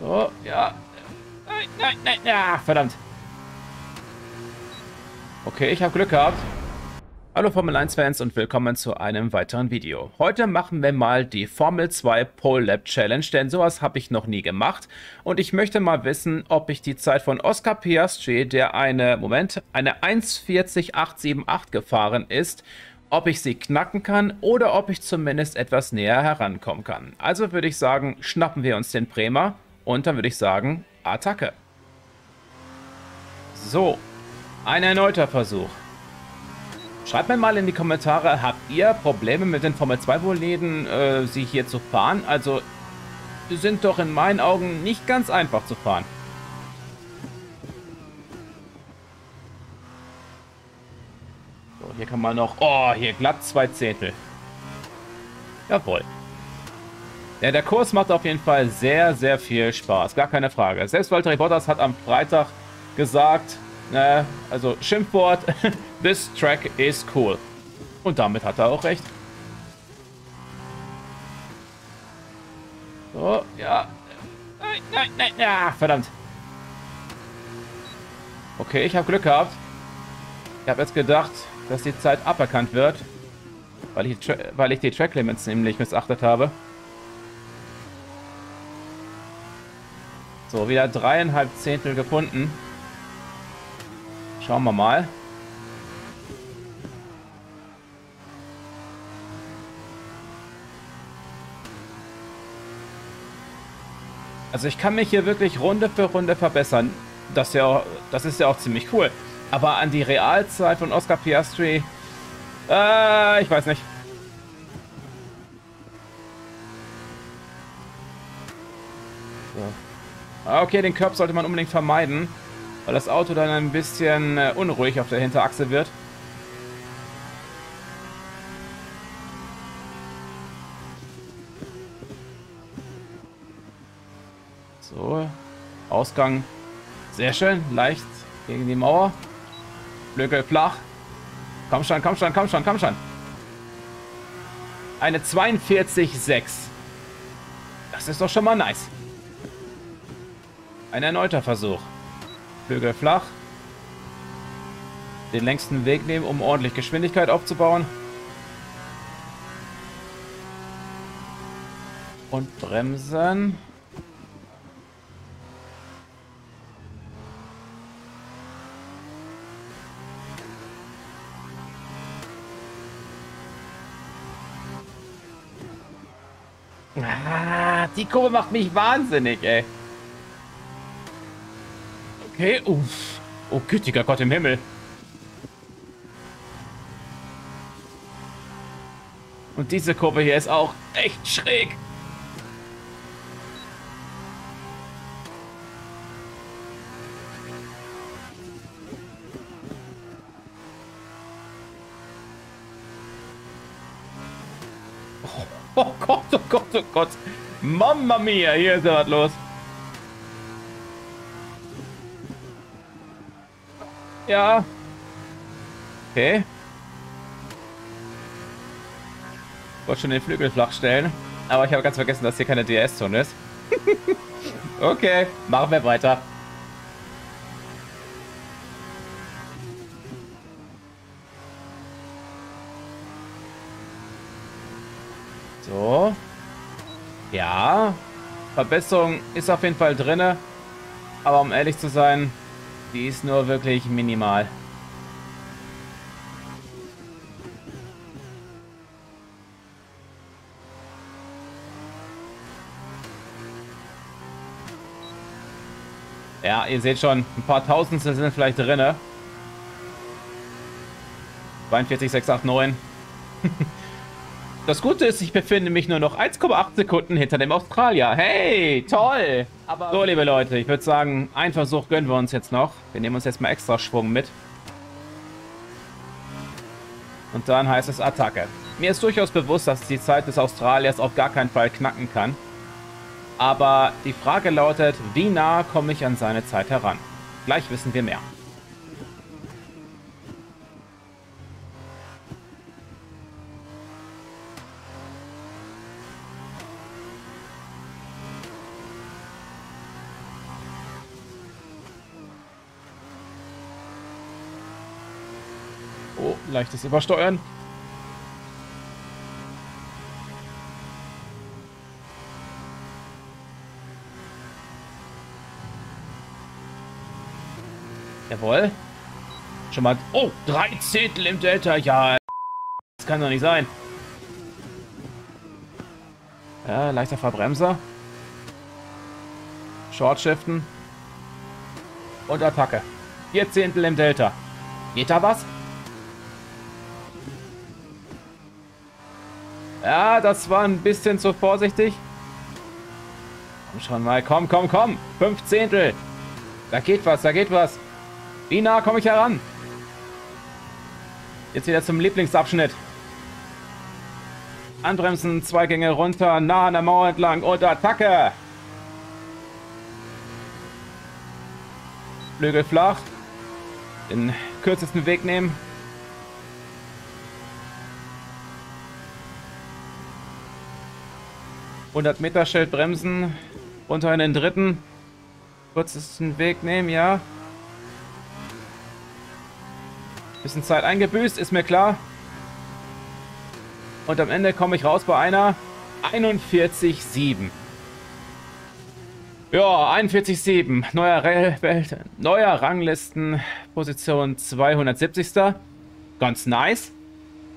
So, ja. Nein, nein, nein, ja, verdammt. Okay, ich habe Glück gehabt. Hallo Formel 1 Fans und willkommen zu einem weiteren Video. Heute machen wir mal die Formel 2 Pole Lap Challenge, denn sowas habe ich noch nie gemacht. Und ich möchte mal wissen, ob ich die Zeit von Oscar Piastri, der eine, Moment, eine 1.40.878 gefahren ist, ob ich sie knacken kann oder ob ich zumindest etwas näher herankommen kann. Also würde ich sagen, schnappen wir uns den Bremer und dann würde ich sagen, Attacke. So, ein erneuter Versuch. Schreibt mir mal in die Kommentare, habt ihr Probleme mit den Formel 2 Boliden, äh, sie hier zu fahren? Also, sind doch in meinen Augen nicht ganz einfach zu fahren. So, hier kann man noch... Oh, hier glatt zwei Zehntel. Jawohl. Ja, der Kurs macht auf jeden Fall sehr, sehr viel Spaß. Gar keine Frage. Selbst Walter Bottas hat am Freitag gesagt, äh, also Schimpfwort, this track is cool. Und damit hat er auch recht. So, ja. Nein, nein, nein, ja, verdammt. Okay, ich habe Glück gehabt. Ich habe jetzt gedacht, dass die Zeit aberkannt wird, weil ich, weil ich die Track Limits nämlich missachtet habe. So, wieder dreieinhalb Zehntel gefunden. Schauen wir mal. Also ich kann mich hier wirklich Runde für Runde verbessern. Das, ja, das ist ja auch ziemlich cool. Aber an die Realzeit von Oscar Piastri, äh, ich weiß nicht. So. Ah, okay, den Körb sollte man unbedingt vermeiden weil das Auto dann ein bisschen äh, unruhig auf der Hinterachse wird. So, Ausgang. Sehr schön, leicht gegen die Mauer. Flügel flach. Komm schon, komm schon, komm schon, komm schon. Eine 42,6. Das ist doch schon mal nice. Ein erneuter Versuch. Flügel flach. Den längsten Weg nehmen, um ordentlich Geschwindigkeit aufzubauen. Und bremsen. Ah, die Kurve macht mich wahnsinnig, ey. Okay, uff. Oh, gütiger Gott im Himmel. Und diese Kurve hier ist auch echt schräg. Oh Gott, oh Gott, oh Gott. Mama mia, hier ist ja was los. Ja. Okay. Wollte schon den Flügel flach stellen. Aber ich habe ganz vergessen, dass hier keine DS-Zone ist. okay, machen wir weiter. So. Ja. Verbesserung ist auf jeden Fall drin. Aber um ehrlich zu sein, die ist nur wirklich minimal. Ja, ihr seht schon, ein paar Tausendstel sind vielleicht drin. 42,689. Das Gute ist, ich befinde mich nur noch 1,8 Sekunden hinter dem Australier. Hey, toll! Aber so, liebe Leute, ich würde sagen, einen Versuch gönnen wir uns jetzt noch. Wir nehmen uns jetzt mal extra Schwung mit. Und dann heißt es Attacke. Mir ist durchaus bewusst, dass die Zeit des Australiers auf gar keinen Fall knacken kann. Aber die Frage lautet, wie nah komme ich an seine Zeit heran? Gleich wissen wir mehr. Leichtes Übersteuern. Jawohl. Schon mal... Oh, drei Zehntel im Delta. Ja, das kann doch nicht sein. Ja, leichter Verbremser. Shortshiften. Und Attacke. Vier Zehntel im Delta. Geht da was? Ja, das war ein bisschen zu vorsichtig. Komm schon mal, komm, komm, komm. Fünf Zehntel. Da geht was, da geht was. Wie nah komme ich heran? Jetzt wieder zum Lieblingsabschnitt. Anbremsen, zwei Gänge runter, nah an der Mauer entlang und Attacke. Flügel flach. Den kürzesten Weg nehmen. Hundert Meter Schild bremsen. Runter in den dritten. Kürzesten Weg nehmen, ja. Bisschen Zeit eingebüßt, ist mir klar. Und am Ende komme ich raus bei einer 41,7. Ja, 41,7. Neuer, Welt, neuer Ranglistenposition 270. Ganz nice.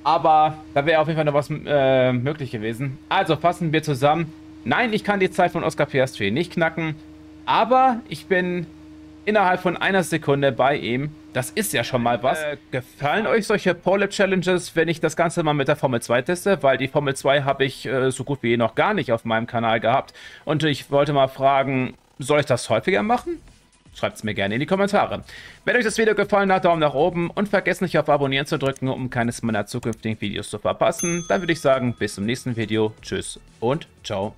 Aber da wäre auf jeden Fall noch was äh, möglich gewesen. Also fassen wir zusammen. Nein, ich kann die Zeit von Oscar Piastri nicht knacken. Aber ich bin innerhalb von einer Sekunde bei ihm. Das ist ja schon mal was. Äh, gefallen euch solche Pole-Challenges, wenn ich das Ganze mal mit der Formel 2 teste? Weil die Formel 2 habe ich äh, so gut wie noch gar nicht auf meinem Kanal gehabt. Und ich wollte mal fragen, soll ich das häufiger machen? Schreibt es mir gerne in die Kommentare. Wenn euch das Video gefallen hat, Daumen nach oben und vergesst nicht auf Abonnieren zu drücken, um keines meiner zukünftigen Videos zu verpassen. Dann würde ich sagen, bis zum nächsten Video. Tschüss und ciao.